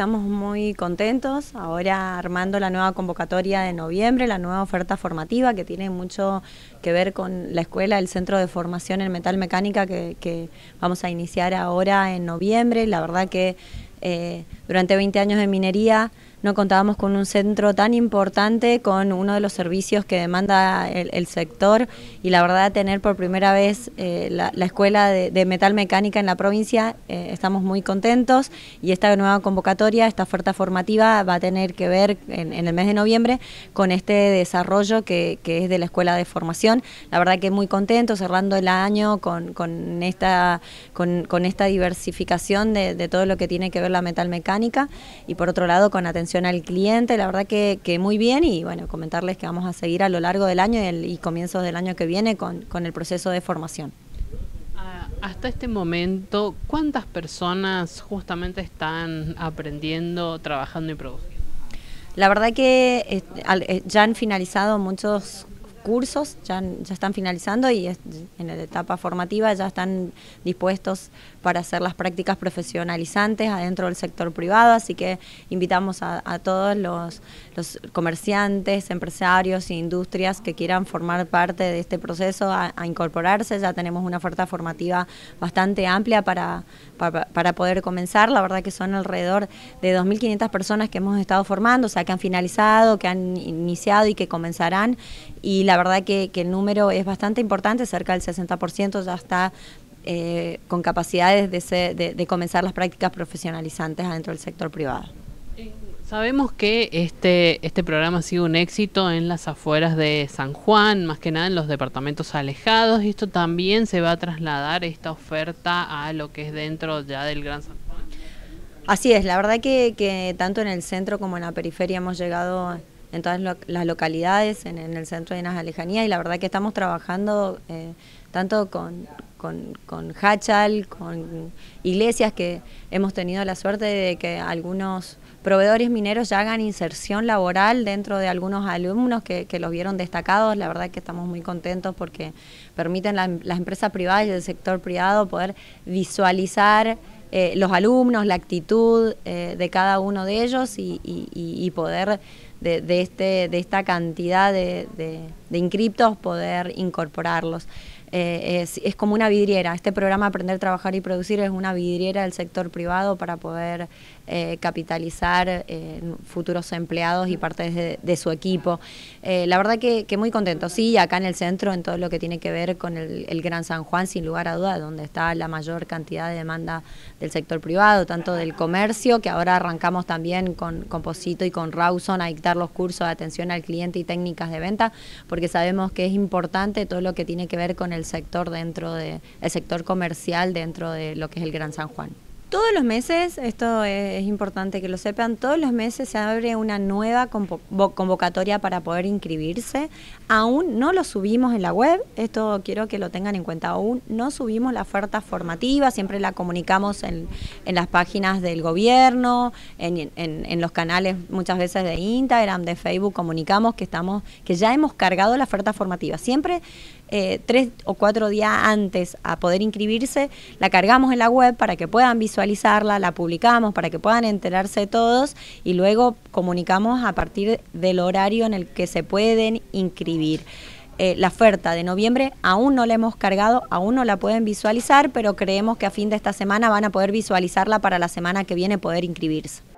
estamos muy contentos ahora armando la nueva convocatoria de noviembre, la nueva oferta formativa que tiene mucho que ver con la escuela, el centro de formación en metal mecánica que, vamos a iniciar ahora en noviembre. La verdad que eh, durante 20 años de minería no contábamos con un centro tan importante, con uno de los servicios que demanda el, sector. Y la verdad tener por primera vez eh, la, escuela de, metal mecánica en la provincia, eh, estamos muy contentos. Y esta nueva convocatoria, esta oferta formativa va a tener que ver en, el mes de noviembre con este desarrollo que, es de la escuela de formación. La verdad que muy contentos cerrando el año con, esta, con, esta diversificación de, de todo lo que tiene que ver la metal mecánica. Y por otro lado con atención al cliente, la verdad que, muy bien y bueno, comentarles que vamos a seguir a lo largo del año y, comienzos del año que viene con, el proceso de formación. Ah, hasta este momento, ¿cuántas personas justamente están aprendiendo, trabajando y produciendo? La verdad que eh, eh, ya han finalizado muchos cursos ya, ya están finalizando y en la etapa formativa ya están dispuestos para hacer las prácticas profesionalizantes adentro del sector privado, así que invitamos a, todos los, comerciantes, empresarios e industrias que quieran formar parte de este proceso a, incorporarse. Ya tenemos una oferta formativa bastante amplia para, para, poder comenzar. La verdad que son alrededor de 2.500 personas que hemos estado formando, o sea, que han finalizado, que han iniciado y que comenzarán. Y la verdad que, que el número es bastante importante, cerca del 60% ya está eh, con capacidades de, de, comenzar las prácticas profesionalizantes adentro del sector privado. Sabemos que este, este programa ha sido un éxito en las afueras de San Juan, más que nada en los departamentos alejados, y esto también se va a trasladar esta oferta a lo que es dentro ya del Gran San Juan. Así es, la verdad que, tanto en el centro como en la periferia hemos llegado en todas las localidades, en, el centro de las lejanías, y la verdad que estamos trabajando eh, tanto con, con, Hachal, con iglesias que hemos tenido la suerte de que algunos proveedores mineros ya hagan inserción laboral dentro de algunos alumnos que, los vieron destacados. La verdad que estamos muy contentos porque permiten las empresas privadas y el sector privado poder visualizar eh, los alumnos, la actitud eh, de cada uno de ellos y, poder de, este, de esta cantidad de, de inscriptos poder incorporarlos. Eh, es, como una vidriera. Este programa Aprender, Trabajar y Producir es una vidriera del sector privado para poder eh, capitalizar eh, futuros empleados y parte de, su equipo. la verdad que, muy contento. Sí, acá en el centro, en todo lo que tiene que ver con el, Gran San Juan, sin lugar a duda, donde está la mayor cantidad de demanda del sector privado, tanto del comercio, que ahora arrancamos también con, con Posito y con Rawson a dictar los cursos de atención al cliente y técnicas de venta, porque sabemos que es importante todo lo que tiene que ver con el sector dentro de el sector comercial dentro de lo que es el Gran San Juan. Todos los meses, esto es, importante que lo sepan, todos los meses se abre una nueva convocatoria para poder inscribirse. Aún no lo subimos en la web, esto quiero que lo tengan en cuenta, aún no subimos la oferta formativa, siempre la comunicamos en, las páginas del gobierno, en, en, los canales muchas veces de Instagram, de Facebook, comunicamos que, estamos, que ya hemos cargado la oferta formativa. Siempre eh, tres o cuatro días antes a poder inscribirse, la cargamos en la web para que puedan visualizarla, la publicamos para que puedan enterarse todos y luego comunicamos a partir del horario en el que se pueden inscribir. Eh, la oferta de noviembre aún no la hemos cargado, aún no la pueden visualizar, pero creemos que a fin de esta semana van a poder visualizarla para la semana que viene poder inscribirse.